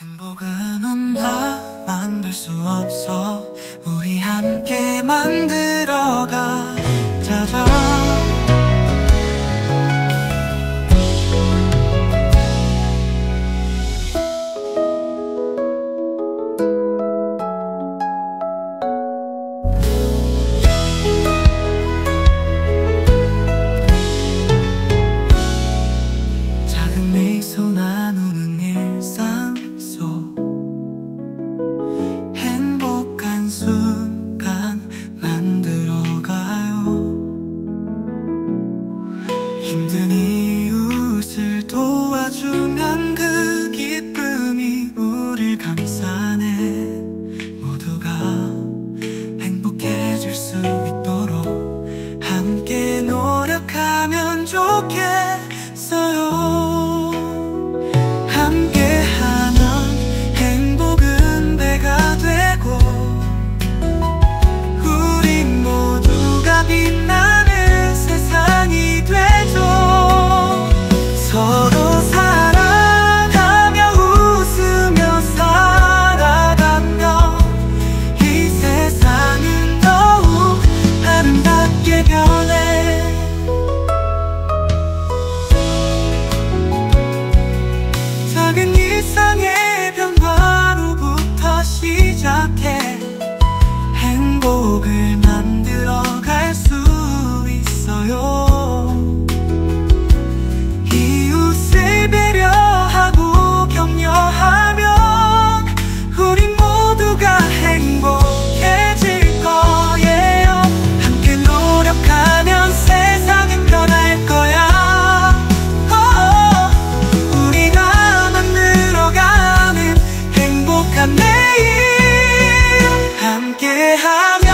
행복은 혼자 만들 수 없어. 우리 함께 만들 Yeah. have